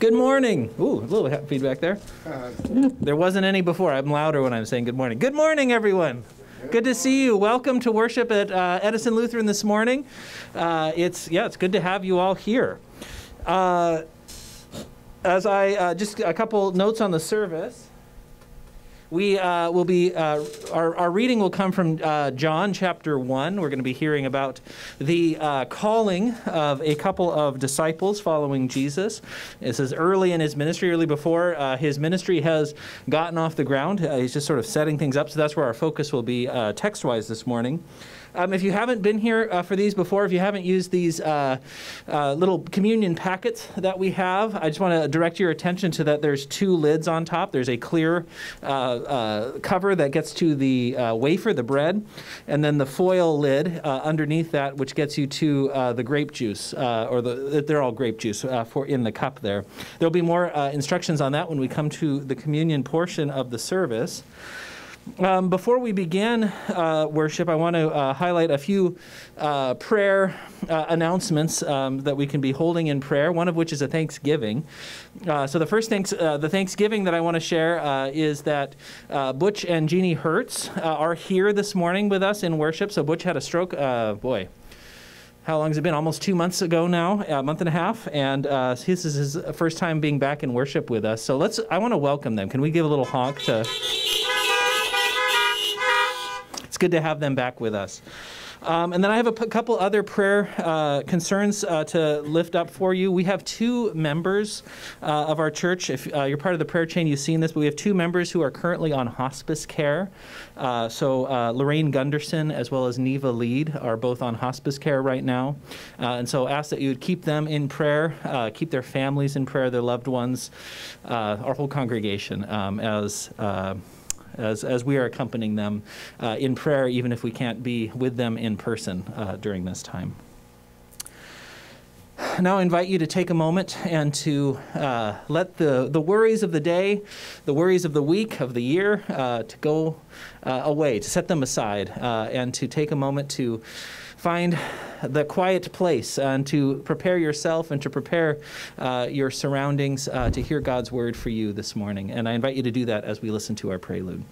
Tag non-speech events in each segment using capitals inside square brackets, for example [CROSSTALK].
Good morning. Ooh, a little feedback there. There wasn't any before. I'm louder when I'm saying good morning. Good morning, everyone. Good to see you. Welcome to worship at uh, Edison Lutheran this morning. Uh, it's yeah, it's good to have you all here. Uh, as I uh, just a couple notes on the service. We uh, will be, uh, our, our reading will come from uh, John chapter 1. We're going to be hearing about the uh, calling of a couple of disciples following Jesus. This is early in his ministry, early before uh, his ministry has gotten off the ground. Uh, he's just sort of setting things up, so that's where our focus will be text wise this morning. Um, if you haven't been here uh, for these before, if you haven't used these uh, uh, little communion packets that we have, I just want to direct your attention to that there's two lids on top. There's a clear uh, uh, cover that gets to the uh, wafer, the bread, and then the foil lid underneath that, which gets you to the grape juice, or the, they're all grape juice for in the cup there. There'll be more instructions on that when we come to the communion portion of the service. Um, before we begin uh, worship, I want to uh, highlight a few uh, prayer uh, announcements um, that we can be holding in prayer. One of which is a Thanksgiving. Uh, so the first thanks, uh, the Thanksgiving that I want to share is that Butch and Jeannie Hertz are here this morning with us in worship. So Butch had a stroke. boy, how long has it been? Almost two months ago now, a month and a half, and uh, this is his first time being back in worship with us. So let's. I want to welcome them. Can we give a little honk to? Good to have them back with us. Um, and then I have a couple other prayer uh, concerns uh, to lift up for you. We have two members uh, of our church. If uh, you're part of the prayer chain, you've seen this, but we have two members who are currently on hospice care. Uh, so uh, Lorraine Gunderson as well as Neva Lead are both on hospice care right now. and so ask that you would keep them in prayer, keep their families in prayer, their loved ones, our whole congregation um, as as, as we are accompanying them uh, in prayer, even if we can't be with them in person uh, during this time. Now, I invite you to take a moment and to uh, let the, the worries of the day, the worries of the week, of the year, uh, to go uh, away, to set them aside, uh, and to take a moment to find the quiet place and to prepare yourself and to prepare uh, your surroundings uh, to hear God's word for you this morning. And I invite you to do that as we listen to our prelude.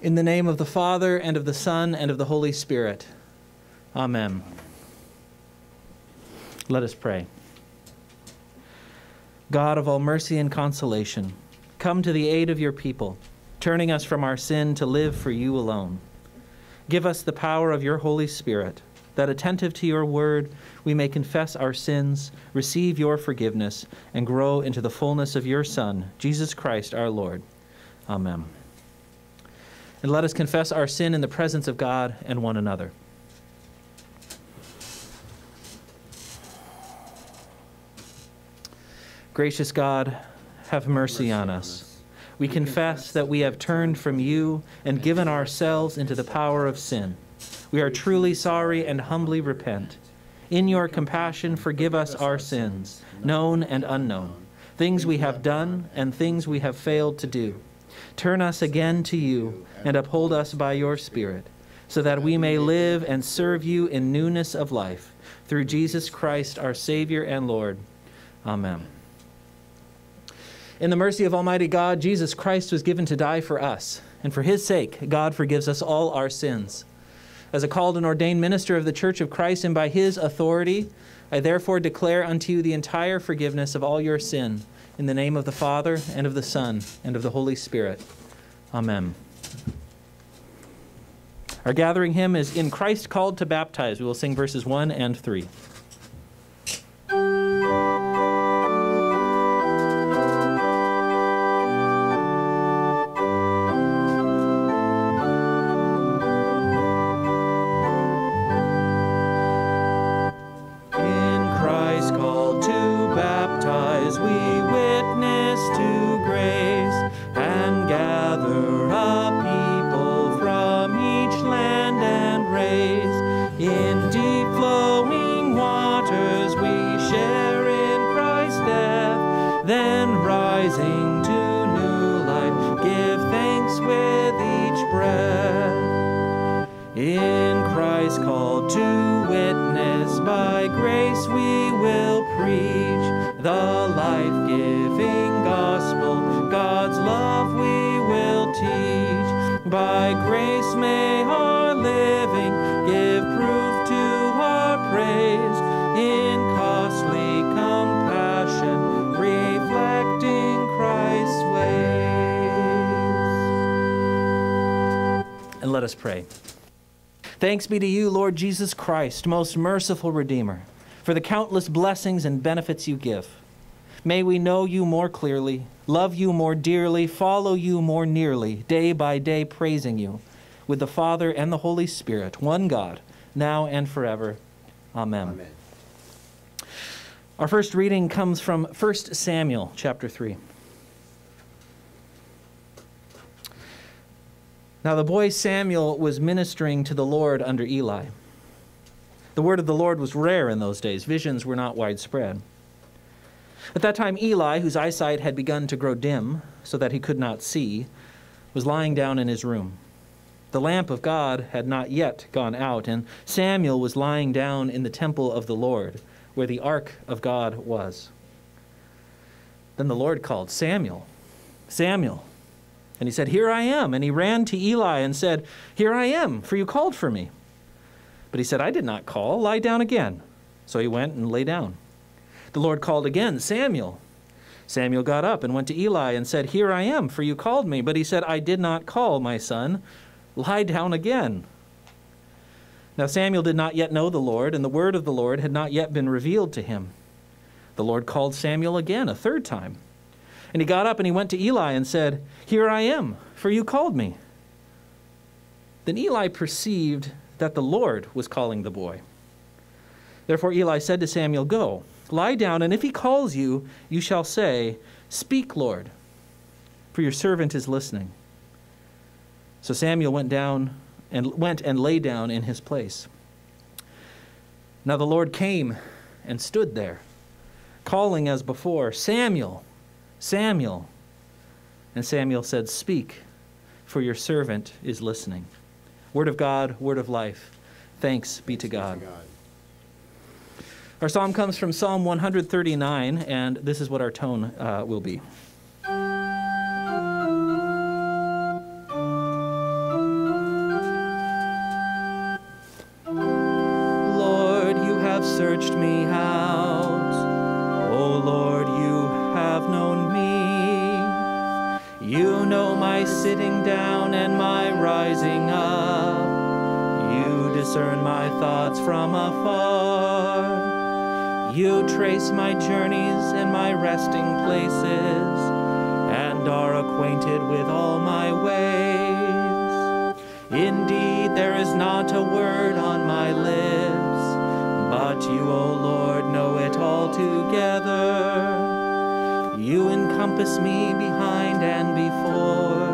In the name of the Father, and of the Son, and of the Holy Spirit. Amen. Let us pray. God of all mercy and consolation, come to the aid of your people, turning us from our sin to live for you alone. Give us the power of your Holy Spirit, that attentive to your word, we may confess our sins, receive your forgiveness, and grow into the fullness of your Son, Jesus Christ our Lord. Amen and let us confess our sin in the presence of God and one another. Gracious God, have mercy on us. We confess that we have turned from you and given ourselves into the power of sin. We are truly sorry and humbly repent. In your compassion, forgive us our sins, known and unknown, things we have done and things we have failed to do. Turn us again to you and uphold us by your Spirit, so that we may live and serve you in newness of life. Through Jesus Christ, our Savior and Lord. Amen. In the mercy of Almighty God, Jesus Christ was given to die for us, and for his sake, God forgives us all our sins. As a called and ordained minister of the Church of Christ, and by his authority, I therefore declare unto you the entire forgiveness of all your sin In the name of the Father, and of the Son, and of the Holy Spirit. Amen. Our gathering hymn is In Christ Called to Baptize. We will sing verses 1 and 3. Thanks be to you, Lord Jesus Christ, most merciful Redeemer, for the countless blessings and benefits you give. May we know you more clearly, love you more dearly, follow you more nearly, day by day praising you, with the Father and the Holy Spirit, one God, now and forever. Amen. Amen. Our first reading comes from 1 Samuel chapter 3. Now the boy Samuel was ministering to the Lord under Eli. The word of the Lord was rare in those days, visions were not widespread. At that time, Eli, whose eyesight had begun to grow dim so that he could not see, was lying down in his room. The lamp of God had not yet gone out, and Samuel was lying down in the temple of the Lord, where the ark of God was. Then the Lord called, Samuel, Samuel. And he said, Here I am. And he ran to Eli and said, Here I am, for you called for me. But he said, I did not call. Lie down again. So he went and lay down. The Lord called again, Samuel. Samuel got up and went to Eli and said, Here I am, for you called me. But he said, I did not call, my son. Lie down again. Now Samuel did not yet know the Lord, and the word of the Lord had not yet been revealed to him. The Lord called Samuel again a third time. And he got up and he went to Eli and said, Here I am, for you called me. Then Eli perceived that the Lord was calling the boy. Therefore Eli said to Samuel, Go, lie down, and if he calls you, you shall say, Speak, Lord, for your servant is listening. So Samuel went down and went and lay down in his place. Now the Lord came and stood there, calling as before, Samuel. Samuel. And Samuel said, Speak, for your servant is listening. Word of God, word of life. Thanks be to God. Our psalm comes from Psalm 139, and this is what our tone uh, will be. My journeys and my resting places, and are acquainted with all my ways. Indeed, there is not a word on my lips, but you, O Lord, know it all together. You encompass me behind and before,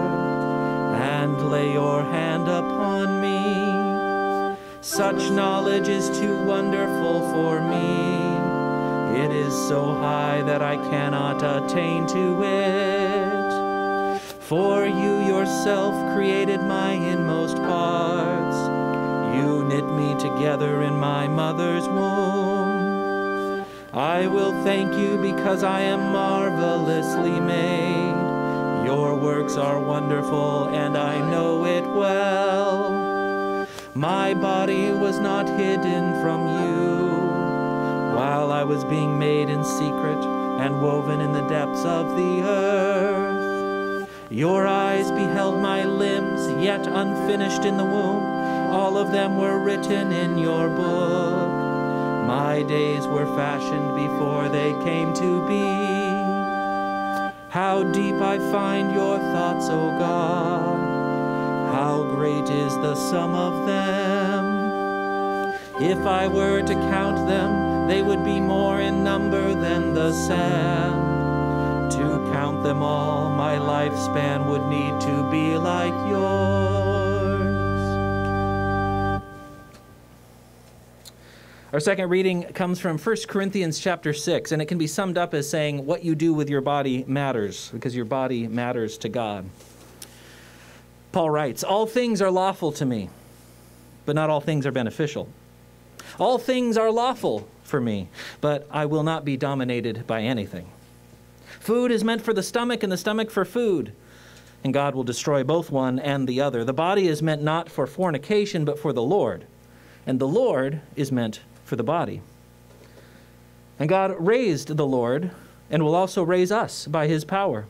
and lay your hand upon me. Such knowledge is too wonderful for me. It is so high that I cannot attain to it. For you yourself created my inmost parts. You knit me together in my mother's womb. I will thank you because I am marvelously made. Your works are wonderful, and I know it well. My body was not hidden from you while I was being made in secret and woven in the depths of the earth. Your eyes beheld my limbs, yet unfinished in the womb. All of them were written in your book. My days were fashioned before they came to be. How deep I find your thoughts, O God. How great is the sum of them. If I were to count them, they would be more in number than the sand. To count them all, my lifespan would need to be like yours. Our second reading comes from 1 Corinthians chapter 6, and it can be summed up as saying, What you do with your body matters, because your body matters to God. Paul writes, All things are lawful to me, but not all things are beneficial. All things are lawful for me, but I will not be dominated by anything. Food is meant for the stomach, and the stomach for food, and God will destroy both one and the other. The body is meant not for fornication, but for the Lord, and the Lord is meant for the body. And God raised the Lord and will also raise us by his power.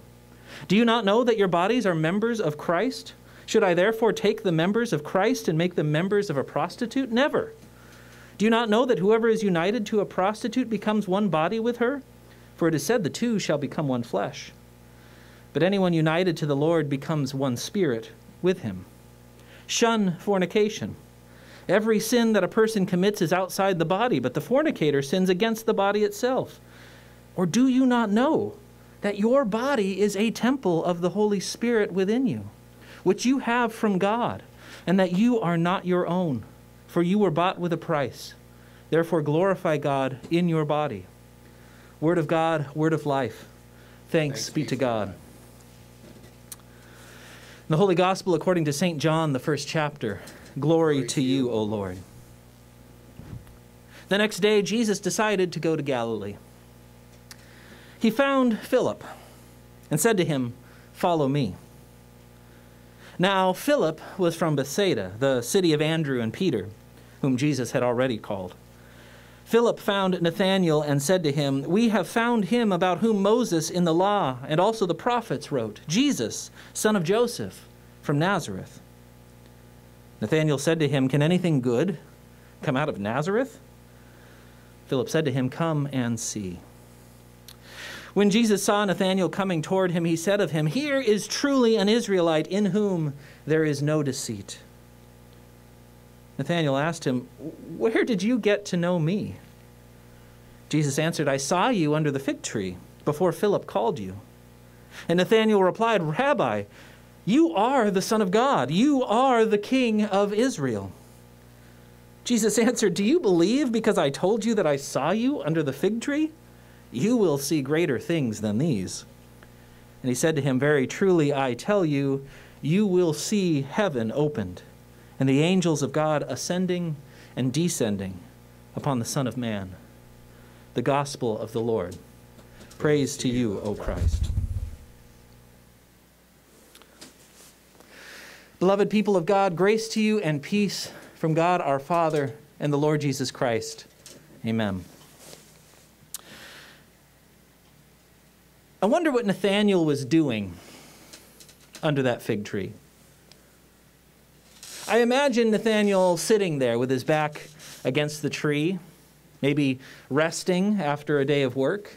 Do you not know that your bodies are members of Christ? Should I therefore take the members of Christ and make them members of a prostitute? Never. Do you not know that whoever is united to a prostitute becomes one body with her? For it is said, the two shall become one flesh. But anyone united to the Lord becomes one spirit with him. Shun fornication. Every sin that a person commits is outside the body, but the fornicator sins against the body itself. Or do you not know that your body is a temple of the Holy Spirit within you, which you have from God, and that you are not your own, for you were bought with a price? Therefore, glorify God in your body. Word of God, word of life. Thanks, Thanks be to God. The Holy Gospel according to St. John, the first chapter. Glory to you, O Lord. The next day, Jesus decided to go to Galilee. He found Philip and said to him, Follow me. Now, Philip was from Bethsaida, the city of Andrew and Peter, whom Jesus had already called. Philip found Nathanael and said to him, We have found him about whom Moses in the law and also the prophets wrote, Jesus, son of Joseph, from Nazareth. Nathanael said to him, Can anything good come out of Nazareth? Philip said to him, Come and see. When Jesus saw Nathanael coming toward him, he said of him, Here is truly an Israelite in whom there is no deceit. Nathanael asked him, Where did you get to know me? Jesus answered, I saw you under the fig tree before Philip called you. And Nathanael replied, Rabbi, you are the Son of God. You are the King of Israel. Jesus answered, Do you believe because I told you that I saw you under the fig tree? You will see greater things than these. And he said to him, Very truly, I tell you, you will see heaven opened, and the angels of God ascending and descending upon the Son of Man. The gospel of the Lord. Praise to you, O Christ. Beloved people of God, grace to you and peace from God our Father and the Lord Jesus Christ. Amen. I wonder what Nathanael was doing under that fig tree. I imagine Nathanael sitting there with his back against the tree, maybe resting after a day of work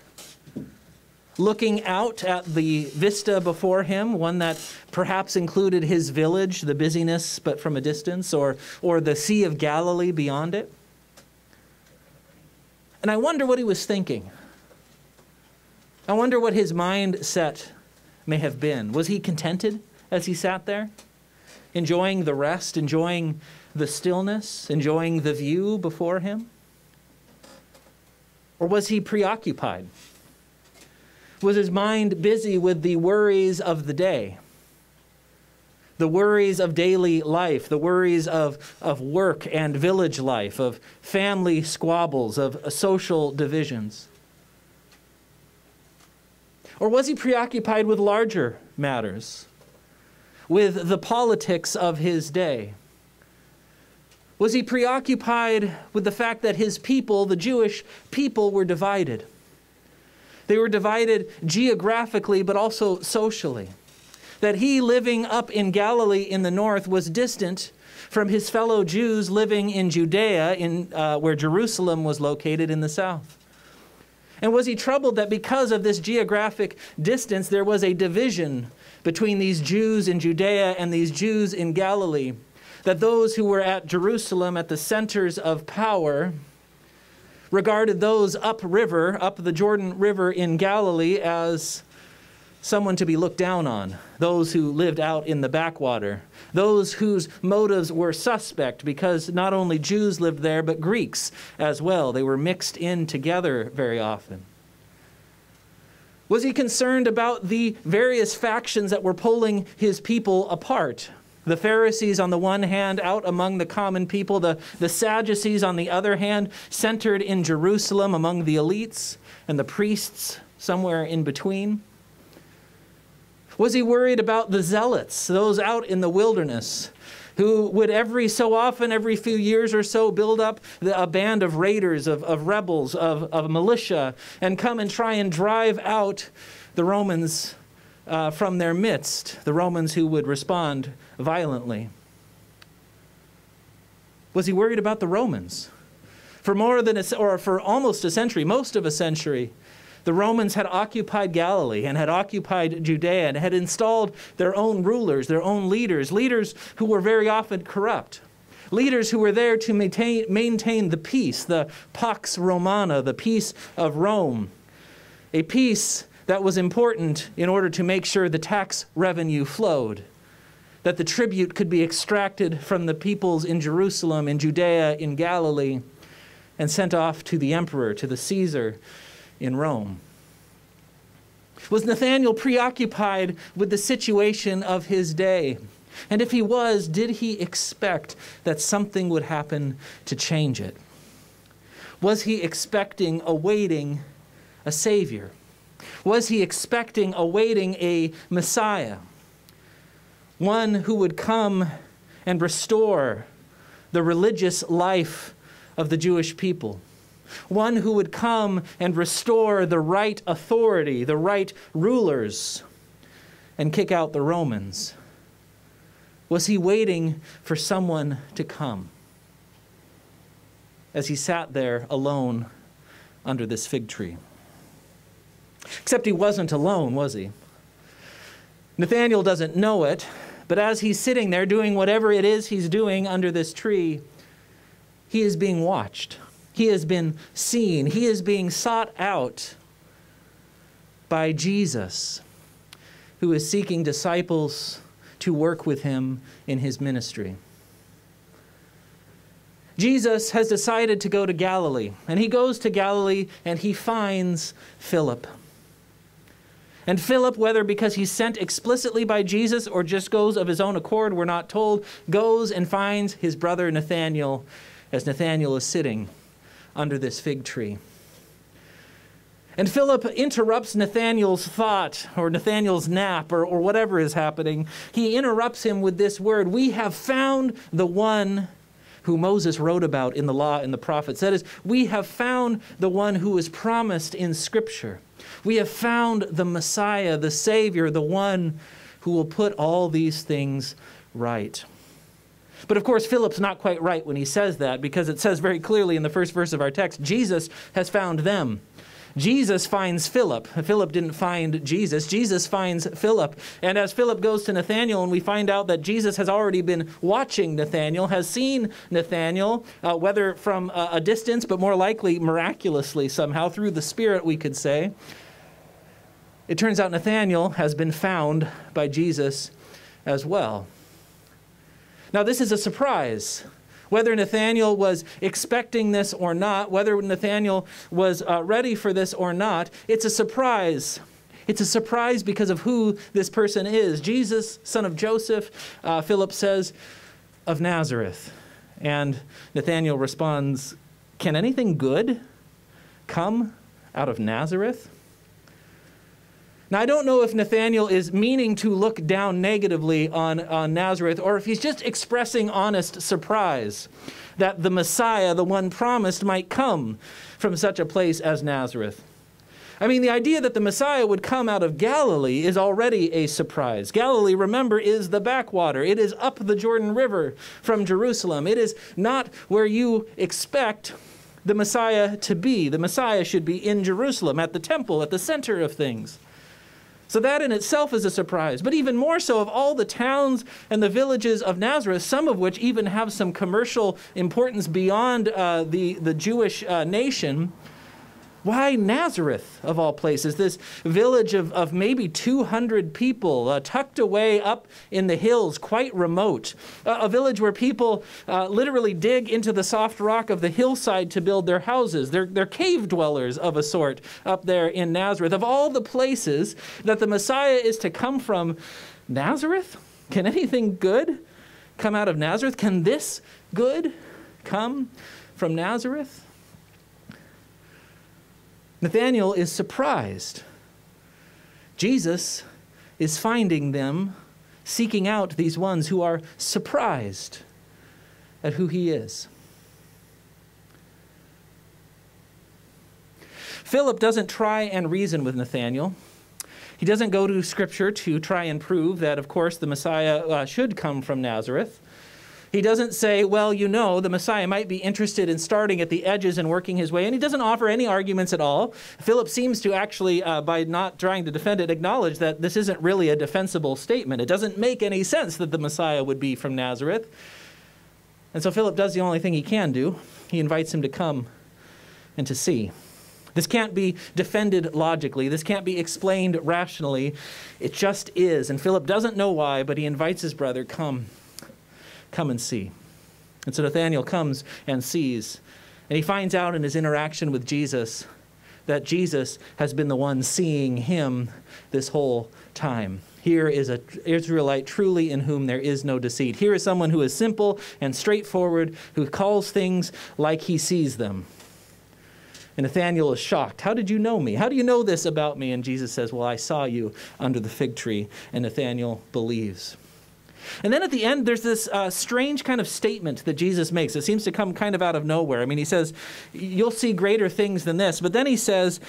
looking out at the vista before him, one that perhaps included his village, the busyness, but from a distance, or, or the Sea of Galilee beyond it. And I wonder what he was thinking. I wonder what his mindset may have been. Was he contented as he sat there, enjoying the rest, enjoying the stillness, enjoying the view before him? Or was he preoccupied? Was his mind busy with the worries of the day? The worries of daily life, the worries of, of work and village life, of family squabbles, of social divisions? Or was he preoccupied with larger matters, with the politics of his day? Was he preoccupied with the fact that his people, the Jewish people, were divided? They were divided geographically, but also socially. That he living up in Galilee in the north was distant from his fellow Jews living in Judea, in, uh, where Jerusalem was located in the south. And was he troubled that because of this geographic distance, there was a division between these Jews in Judea and these Jews in Galilee? That those who were at Jerusalem, at the centers of power, regarded those upriver, up the Jordan River in Galilee, as someone to be looked down on, those who lived out in the backwater, those whose motives were suspect because not only Jews lived there, but Greeks as well. They were mixed in together very often. Was he concerned about the various factions that were pulling his people apart? The Pharisees, on the one hand, out among the common people, the, the Sadducees, on the other hand, centered in Jerusalem among the elites and the priests somewhere in between. Was he worried about the zealots, those out in the wilderness, who would every so often, every few years or so, build up a band of raiders, of, of rebels, of, of militia, and come and try and drive out the Romans uh, from their midst, the Romans who would respond violently? Was he worried about the Romans? For more than a, or for almost a century, most of a century, the Romans had occupied Galilee and had occupied Judea and had installed their own rulers, their own leaders, leaders who were very often corrupt. Leaders who were there to maintain, maintain the peace, the Pax Romana, the peace of Rome. A peace that was important in order to make sure the tax revenue flowed, that the tribute could be extracted from the peoples in Jerusalem, in Judea, in Galilee, and sent off to the emperor, to the Caesar, in Rome? Was Nathanael preoccupied with the situation of his day? And if he was, did he expect that something would happen to change it? Was he expecting, awaiting a Savior? Was he expecting, awaiting a Messiah? One who would come and restore the religious life of the Jewish people one who would come and restore the right authority, the right rulers, and kick out the Romans? Was he waiting for someone to come as he sat there alone under this fig tree? Except he wasn't alone, was he? Nathanael doesn't know it, but as he's sitting there doing whatever it is he's doing under this tree, he is being watched. He has been seen. He is being sought out by Jesus, who is seeking disciples to work with him in his ministry. Jesus has decided to go to Galilee, and he goes to Galilee and he finds Philip. And Philip, whether because he's sent explicitly by Jesus or just goes of his own accord, we're not told, goes and finds his brother Nathanael as Nathanael is sitting under this fig tree. And Philip interrupts Nathanael's thought or Nathanael's nap or, or whatever is happening. He interrupts him with this word We have found the one who Moses wrote about in the law and the prophets. That is, we have found the one who is promised in Scripture. We have found the Messiah, the Savior, the one who will put all these things right. But of course, Philip's not quite right when he says that because it says very clearly in the first verse of our text Jesus has found them. Jesus finds Philip. Philip didn't find Jesus. Jesus finds Philip. And as Philip goes to Nathanael, and we find out that Jesus has already been watching Nathanael, has seen Nathanael, uh, whether from a, a distance, but more likely miraculously somehow, through the Spirit, we could say. It turns out Nathanael has been found by Jesus as well. Now, this is a surprise. Whether Nathanael was expecting this or not, whether Nathanael was uh, ready for this or not, it's a surprise. It's a surprise because of who this person is. Jesus, son of Joseph, uh, Philip says, of Nazareth. And Nathanael responds, Can anything good come out of Nazareth? Now, I don't know if Nathanael is meaning to look down negatively on, on Nazareth or if he's just expressing honest surprise that the Messiah, the one promised, might come from such a place as Nazareth. I mean, the idea that the Messiah would come out of Galilee is already a surprise. Galilee, remember, is the backwater. It is up the Jordan River from Jerusalem. It is not where you expect the Messiah to be. The Messiah should be in Jerusalem, at the temple, at the center of things. So that in itself is a surprise. But even more so, of all the towns and the villages of Nazareth, some of which even have some commercial importance beyond uh, the, the Jewish uh, nation, why Nazareth, of all places? This village of, of maybe 200 people, uh, tucked away up in the hills, quite remote. Uh, a village where people uh, literally dig into the soft rock of the hillside to build their houses. They're, they're cave dwellers of a sort up there in Nazareth. Of all the places that the Messiah is to come from, Nazareth? Can anything good come out of Nazareth? Can this good come from Nazareth? Nathanael is surprised. Jesus is finding them, seeking out these ones who are surprised at who he is. Philip doesn't try and reason with Nathanael. He doesn't go to Scripture to try and prove that, of course, the Messiah uh, should come from Nazareth. He doesn't say, well, you know, the Messiah might be interested in starting at the edges and working his way, and he doesn't offer any arguments at all. Philip seems to actually, uh, by not trying to defend it, acknowledge that this isn't really a defensible statement. It doesn't make any sense that the Messiah would be from Nazareth. And so Philip does the only thing he can do he invites him to come and to see. This can't be defended logically. This can't be explained rationally. It just is. And Philip doesn't know why, but he invites his brother, Come Come and see. And so Nathanael comes and sees. And he finds out in his interaction with Jesus that Jesus has been the one seeing him this whole time. Here is an Israelite truly in whom there is no deceit. Here is someone who is simple and straightforward, who calls things like he sees them. And Nathanael is shocked. How did you know me? How do you know this about me? And Jesus says, Well, I saw you under the fig tree. And Nathanael believes. And then at the end, there's this uh, strange kind of statement that Jesus makes. It seems to come kind of out of nowhere. I mean, he says, You'll see greater things than this. But then he says,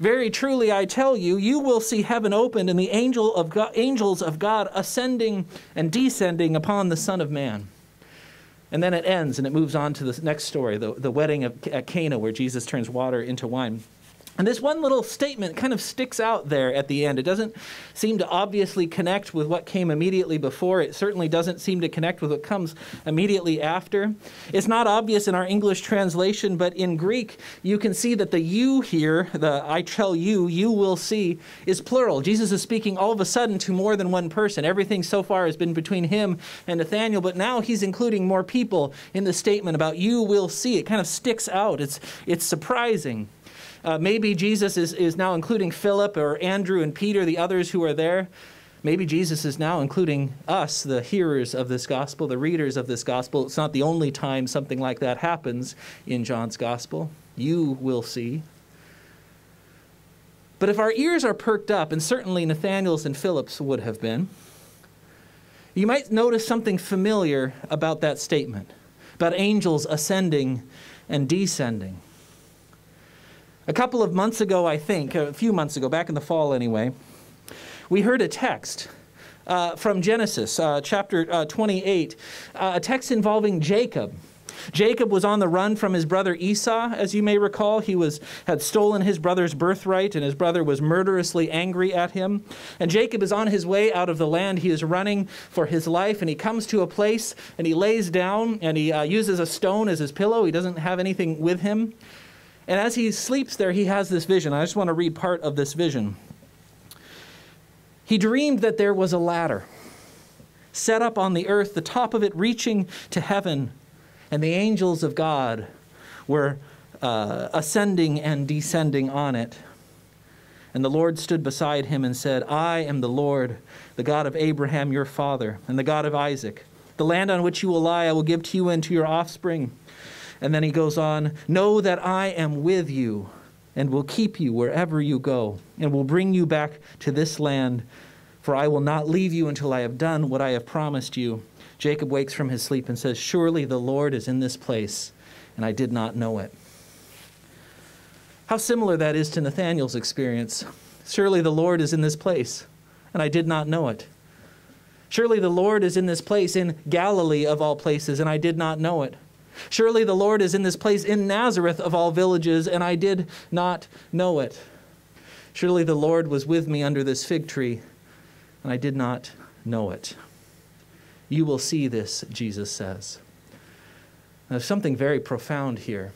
Very truly, I tell you, you will see heaven opened and the angel of God, angels of God ascending and descending upon the Son of Man. And then it ends and it moves on to the next story, the, the wedding of, at Cana, where Jesus turns water into wine. And this one little statement kind of sticks out there at the end. It doesn't seem to obviously connect with what came immediately before. It certainly doesn't seem to connect with what comes immediately after. It's not obvious in our English translation, but in Greek, you can see that the you here, the I tell you, you will see, is plural. Jesus is speaking all of a sudden to more than one person. Everything so far has been between him and Nathanael, but now he's including more people in the statement about you will see. It kind of sticks out. It's, it's surprising. Uh, maybe Jesus is, is now including Philip or Andrew and Peter, the others who are there. Maybe Jesus is now including us, the hearers of this gospel, the readers of this gospel. It's not the only time something like that happens in John's gospel. You will see. But if our ears are perked up, and certainly Nathanael's and Philip's would have been, you might notice something familiar about that statement about angels ascending and descending. A couple of months ago, I think, a few months ago, back in the fall anyway, we heard a text uh, from Genesis, uh, chapter uh, 28, uh, a text involving Jacob. Jacob was on the run from his brother Esau, as you may recall. He was, had stolen his brother's birthright, and his brother was murderously angry at him. And Jacob is on his way out of the land. He is running for his life, and he comes to a place and he lays down and he uh, uses a stone as his pillow. He doesn't have anything with him. And as he sleeps there, he has this vision. I just want to read part of this vision. He dreamed that there was a ladder set up on the earth, the top of it reaching to heaven, and the angels of God were uh, ascending and descending on it. And the Lord stood beside him and said, I am the Lord, the God of Abraham your father, and the God of Isaac. The land on which you will lie I will give to you and to your offspring. And then he goes on, Know that I am with you and will keep you wherever you go and will bring you back to this land, for I will not leave you until I have done what I have promised you. Jacob wakes from his sleep and says, Surely the Lord is in this place, and I did not know it. How similar that is to Nathanael's experience. Surely the Lord is in this place, and I did not know it. Surely the Lord is in this place in Galilee of all places, and I did not know it. Surely the Lord is in this place in Nazareth of all villages, and I did not know it. Surely the Lord was with me under this fig tree, and I did not know it. You will see this, Jesus says. There's something very profound here.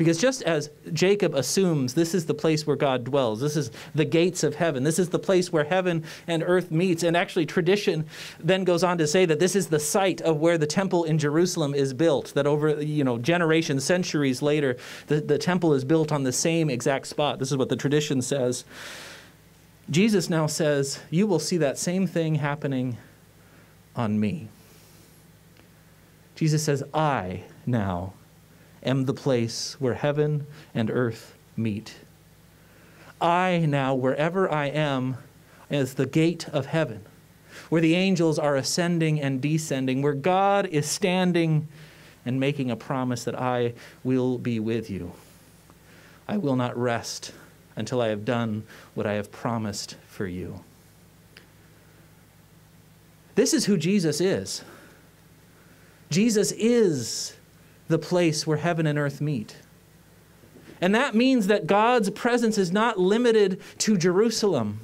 Because just as Jacob assumes this is the place where God dwells, this is the gates of heaven, this is the place where heaven and earth meets, and actually tradition then goes on to say that this is the site of where the temple in Jerusalem is built, that over you know generations, centuries later, the, the temple is built on the same exact spot. This is what the tradition says. Jesus now says, You will see that same thing happening on me. Jesus says, I now am the place where heaven and earth meet. I now, wherever I am, is the gate of heaven, where the angels are ascending and descending, where God is standing and making a promise that I will be with you. I will not rest until I have done what I have promised for you. This is who Jesus is. Jesus is the place where heaven and earth meet. And that means that God's presence is not limited to Jerusalem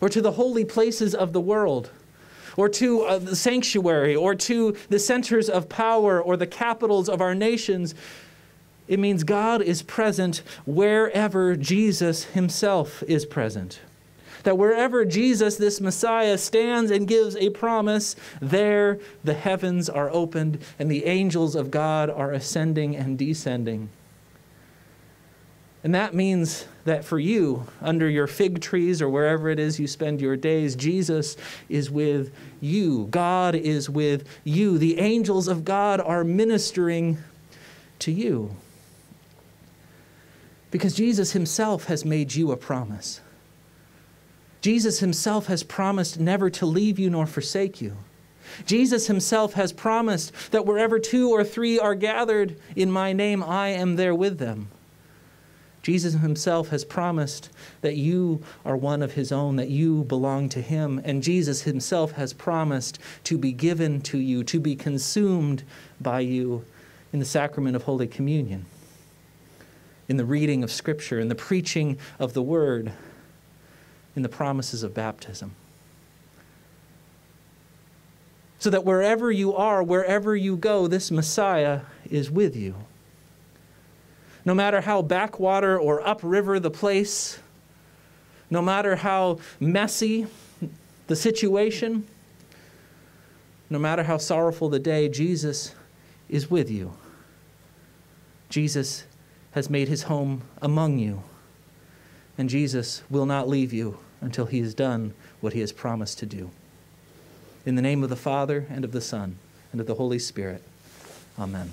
or to the holy places of the world or to uh, the sanctuary or to the centers of power or the capitals of our nations. It means God is present wherever Jesus himself is present that wherever Jesus, this Messiah, stands and gives a promise, there the heavens are opened and the angels of God are ascending and descending. And that means that for you, under your fig trees or wherever it is you spend your days, Jesus is with you. God is with you. The angels of God are ministering to you. Because Jesus himself has made you a promise. Jesus himself has promised never to leave you nor forsake you. Jesus himself has promised that wherever two or three are gathered in my name, I am there with them. Jesus himself has promised that you are one of his own, that you belong to him. And Jesus himself has promised to be given to you, to be consumed by you in the sacrament of Holy Communion, in the reading of Scripture, in the preaching of the Word in the promises of baptism. So that wherever you are, wherever you go, this Messiah is with you. No matter how backwater or upriver the place, no matter how messy the situation, no matter how sorrowful the day, Jesus is with you. Jesus has made his home among you, and Jesus will not leave you until he has done what he has promised to do. In the name of the Father, and of the Son, and of the Holy Spirit. Amen.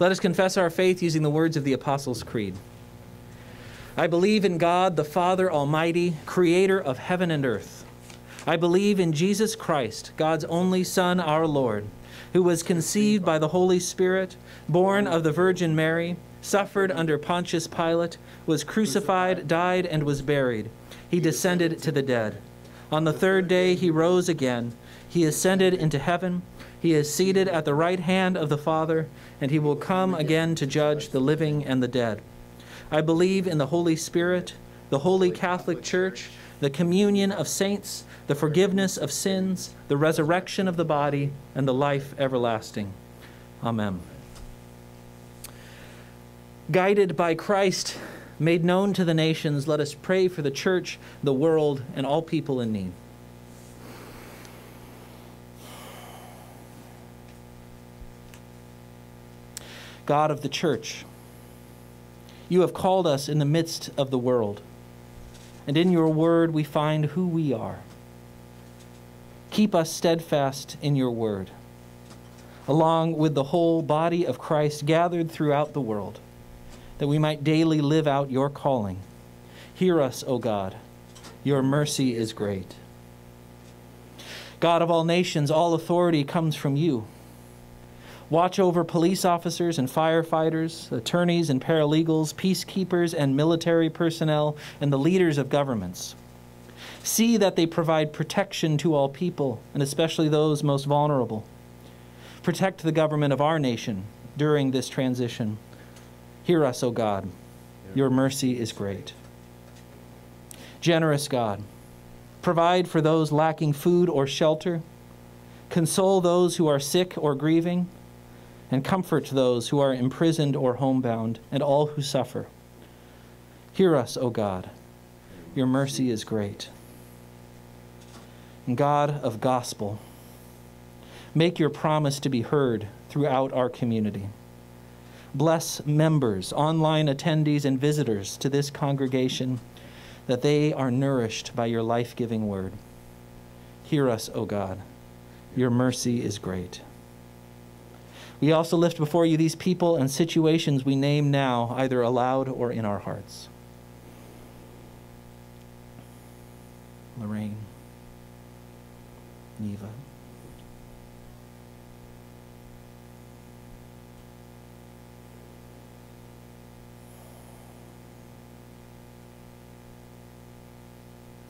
us confess our faith using the words of the Apostles' Creed. I believe in God, the Father Almighty, creator of heaven and earth. I believe in Jesus Christ, God's only Son, our Lord, who was conceived by the Holy Spirit, born of the Virgin Mary, suffered under Pontius Pilate, was crucified, died, and was buried. He descended to the dead. On the third day he rose again. He ascended into heaven. He is seated at the right hand of the Father, and he will come again to judge the living and the dead. I believe in the Holy Spirit, the holy Catholic Church, the communion of saints, the forgiveness of sins, the resurrection of the body, and the life everlasting. Amen. Guided by Christ, made known to the nations, let us pray for the church, the world, and all people in need. God of the church, you have called us in the midst of the world, and in your word we find who we are. Keep us steadfast in your word, along with the whole body of Christ gathered throughout the world, that we might daily live out your calling. Hear us, O God. Your mercy is great. God of all nations, all authority comes from you. Watch over police officers and firefighters, attorneys and paralegals, peacekeepers and military personnel, and the leaders of governments. See that they provide protection to all people, and especially those most vulnerable. Protect the government of our nation during this transition. Hear us, O God. Your mercy is great. Generous God, provide for those lacking food or shelter, console those who are sick or grieving and comfort those who are imprisoned or homebound, and all who suffer. Hear us, O God. Your mercy is great. And God of gospel, make your promise to be heard throughout our community. Bless members, online attendees, and visitors to this congregation that they are nourished by your life giving word. Hear us, O God. Your mercy is great. We also lift before you these people and situations we name now, either aloud or in our hearts. Lorraine, Neva.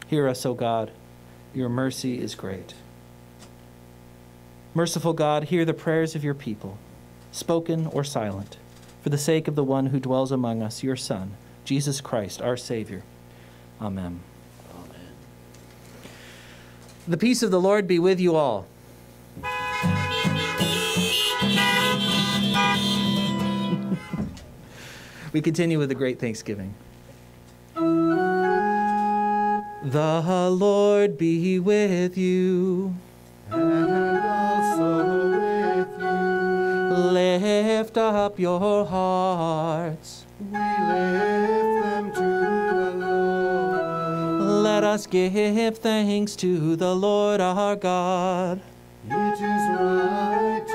Hear us, O God. Your mercy is great. Merciful God, hear the prayers of your people, spoken or silent, for the sake of the one who dwells among us, your Son, Jesus Christ, our Savior. Amen. Amen. The peace of the Lord be with you all. [LAUGHS] we continue with a great thanksgiving. The Lord be with you. Lift up your hearts. We lift them to the Lord. Let us give thanks to the Lord our God. It is right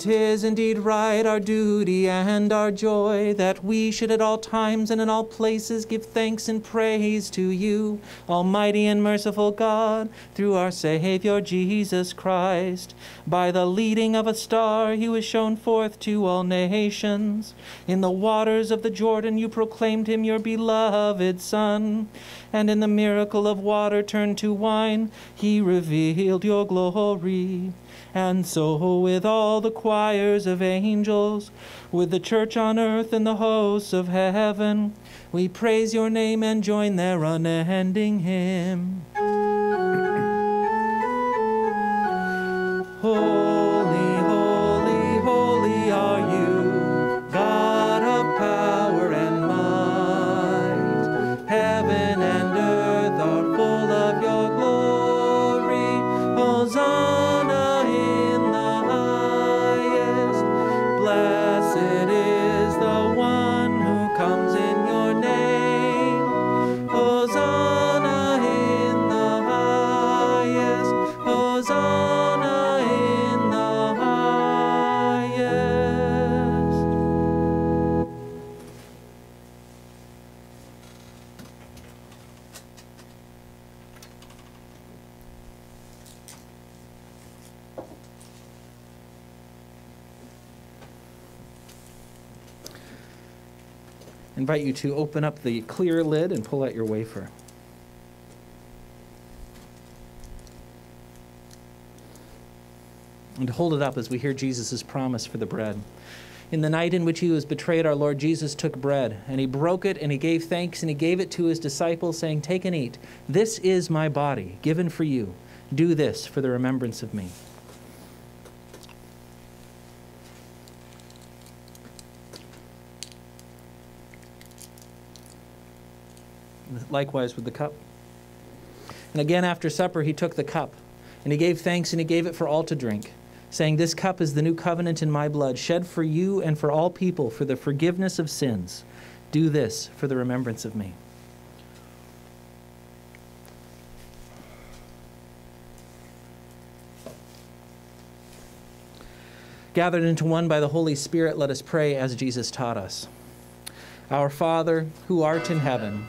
praise. It is indeed right, our duty and our joy, that we should at all times and in all places give thanks and praise to you, Almighty and merciful God, through our Savior Jesus Christ. By the leading of a star, he was shown forth to all nations. In the waters of the Jordan, you proclaimed him your beloved Son. And in the miracle of water turned to wine, he revealed your glory. And so, with all the choirs of angels, with the church on earth and the hosts of heaven, we praise your name and join their unending hymn. Holy, [CLEARS THROAT] oh, invite you to open up the clear lid and pull out your wafer. And hold it up as we hear Jesus' promise for the bread. In the night in which he was betrayed, our Lord Jesus took bread, and he broke it, and he gave thanks, and he gave it to his disciples, saying, Take and eat. This is my body, given for you. Do this for the remembrance of me. Likewise with the cup. And again after supper, he took the cup, and he gave thanks, and he gave it for all to drink saying, This cup is the new covenant in my blood, shed for you and for all people for the forgiveness of sins. Do this for the remembrance of me. Gathered into one by the Holy Spirit, let us pray as Jesus taught us. Our Father, who art in heaven,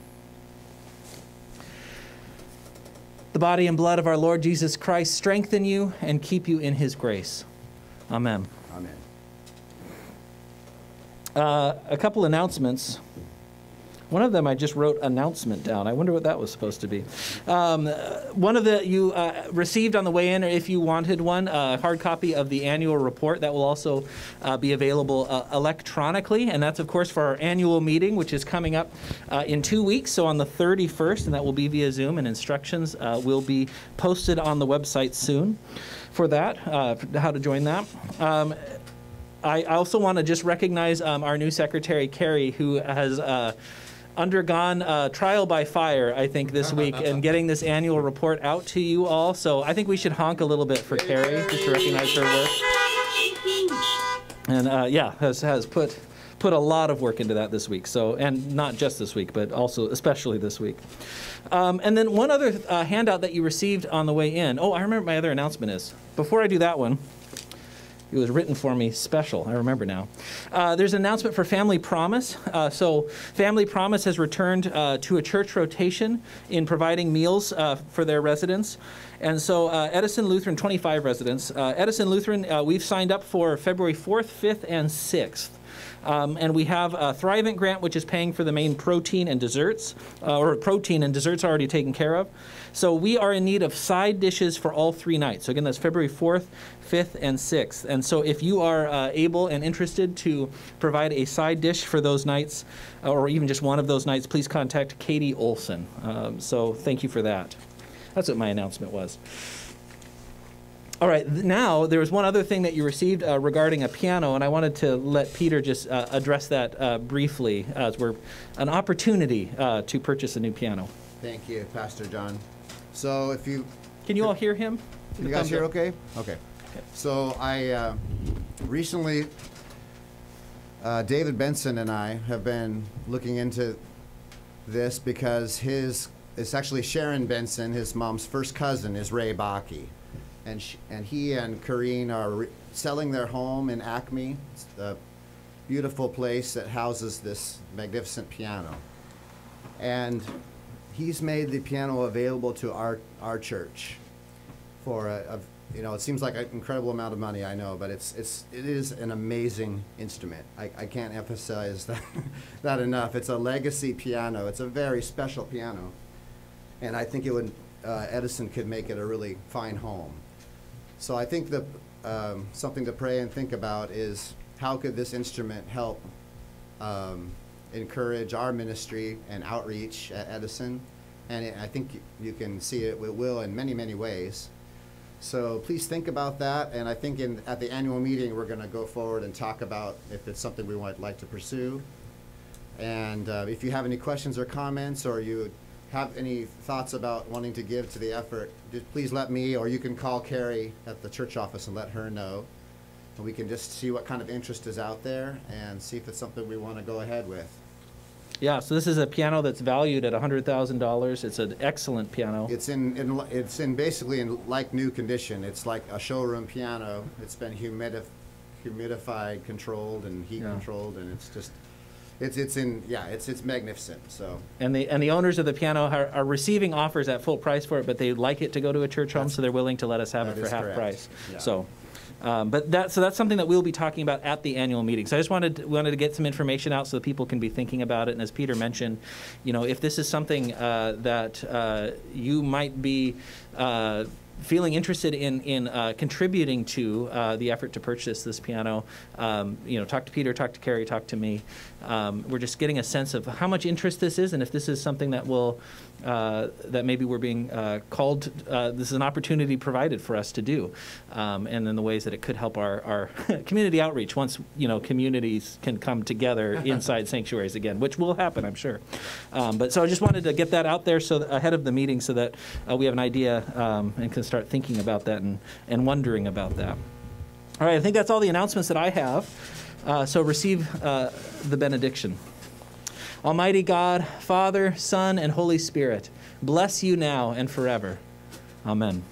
The body and blood of our Lord Jesus Christ strengthen you and keep you in his grace. Amen. Amen. Uh, a couple announcements. One of them I just wrote announcement down. I wonder what that was supposed to be. Um, one of the you uh, received on the way in, or if you wanted one, a hard copy of the annual report that will also uh, be available uh, electronically, and that's of course for our annual meeting, which is coming up uh, in two weeks. So on the 31st, and that will be via Zoom, and instructions uh, will be posted on the website soon for that, uh, how to join that. Um, I also want to just recognize um, our new secretary, Carrie, who has uh, undergone uh, trial by fire, I think, this week and getting this annual report out to you all. So I think we should honk a little bit for Carrie just to recognize her work. And uh, yeah, has, has put put a lot of work into that this week. So, and not just this week, but also especially this week. Um, and then one other uh, handout that you received on the way in. Oh, I remember my other announcement is. Before I do that one. It was written for me special. I remember now. Uh, there's an announcement for Family Promise. Uh, so, Family Promise has returned uh, to a church rotation in providing meals uh, for their residents. And so, uh, Edison Lutheran, 25 residents. Uh, Edison Lutheran, we've signed up for February 4th, 5th, and 6th. Um, and we have a Thrivent grant, which is paying for the main protein and desserts, or protein and desserts already taken care of. So we are in need of side dishes for all three nights. So again, that's February 4th, 5th, and 6th. And so if you are uh, able and interested to provide a side dish for those nights, uh, or even just one of those nights, please contact Katie Olson. Um, so thank you for that. That's what my announcement was. All right, now there was one other thing that you received uh, regarding a piano, and I wanted to let Peter just uh, address that uh, briefly as we're an opportunity uh, to purchase a new piano. Thank you, Pastor John. So if you Can you all hear him? you guys hear okay? Okay. So I uh, recently, uh, David Benson and I have been looking into this because his it's actually Sharon Benson, his mom's first cousin, is Ray Baki, and sh- and he and Corrine are re- selling their home in Acme. It's a beautiful place that houses this magnificent piano, and he's made the piano available to our our church for a, a you know, it seems like an incredible amount of money, I know, but it's, it's, it is an amazing instrument. I, I can't emphasize [LAUGHS] that, that enough. It's a legacy piano. It's a very special piano. And I think it would, uh, Edison could make it a really fine home. So I think that um, something to pray and think about is how could this instrument help um, encourage our ministry and outreach at Edison? And it, I think you can see it, it will in many, many ways. So please think about that, and I think in, at the annual meeting, we're gonna go forward and talk about if it's something we might like to pursue. And uh, if you have any questions or comments, or you have any thoughts about wanting to give to the effort, please let me, or you can call Carrie at the church office and let her know. We can just see what kind of interest is out there and see if it's something we want to go ahead with. Yeah, so this is a piano that's valued at $100,000. It's an excellent piano. It's in, in it's in basically in like new condition. It's like a showroom piano. It's been humidif- humidified, controlled, and heat Yeah. controlled, and it's just, it's it's in yeah, it's it's magnificent. So And the, and the owners of the piano are, are receiving offers at full price for it, but they'd like it to go to a church home, That's- so they're willing to let us have it for half correct. price. Yeah. So, um, but that, so that's something that we'll be talking about at the annual meeting. So I just wanted, wanted to get some information out so that people can be thinking about it. And as Peter mentioned, you know, if this is something uh, that uh, you might be uh, feeling interested in in uh, contributing to uh, the effort to purchase this piano, um, you know, talk to Peter, talk to Carrie, talk to me. Um, we're just getting a sense of how much interest this is, and if this is something that will uh, that maybe we're being uh, called. Uh, this is an opportunity provided for us to do, um, and then the ways that it could help our, our [LAUGHS] community outreach once you know communities can come together [LAUGHS] inside sanctuaries again, which will happen, I'm sure. Um, but so I just wanted to get that out there so that, ahead of the meeting, so that uh, we have an idea um, and can start thinking about that and and wondering about that. All right, I think that's all the announcements that I have. Uh, so receive uh, the benediction. Almighty God, Father, Son, and Holy Spirit, bless you now and forever. Amen.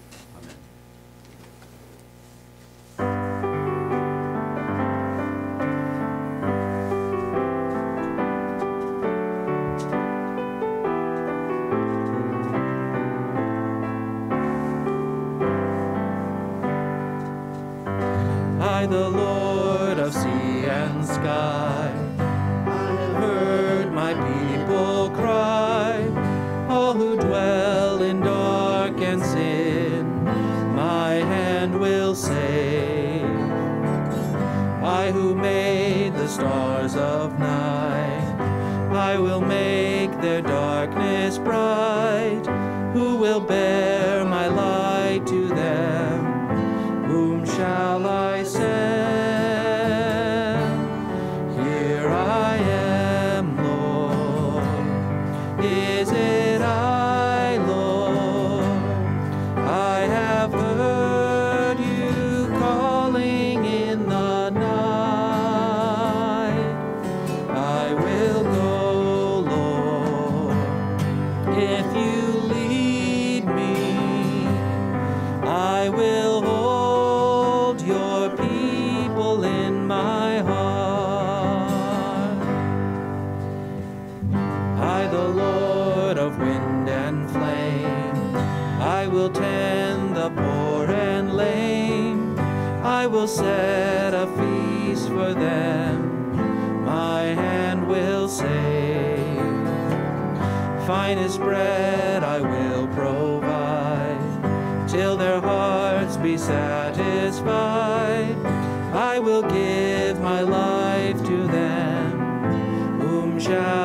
Will set a feast for them. My hand will save. Finest bread I will provide, till their hearts be satisfied. I will give my life to them. Whom shall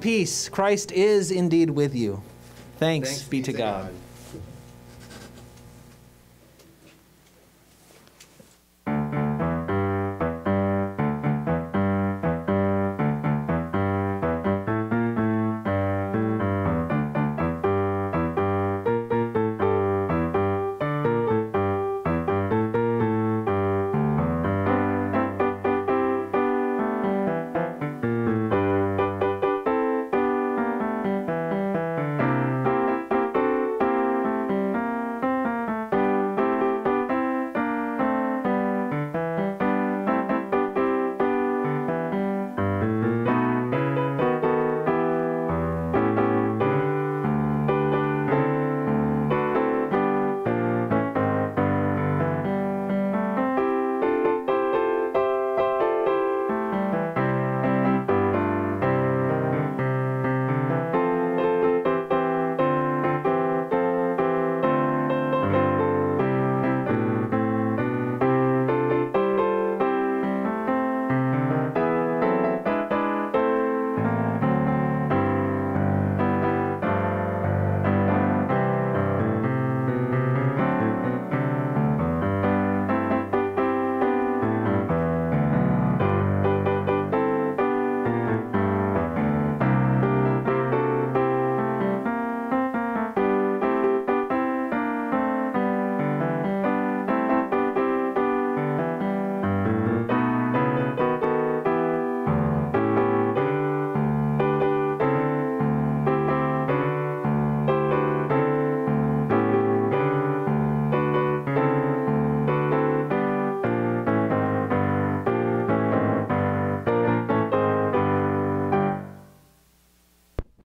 peace. Christ is indeed with you. Thanks, be to God.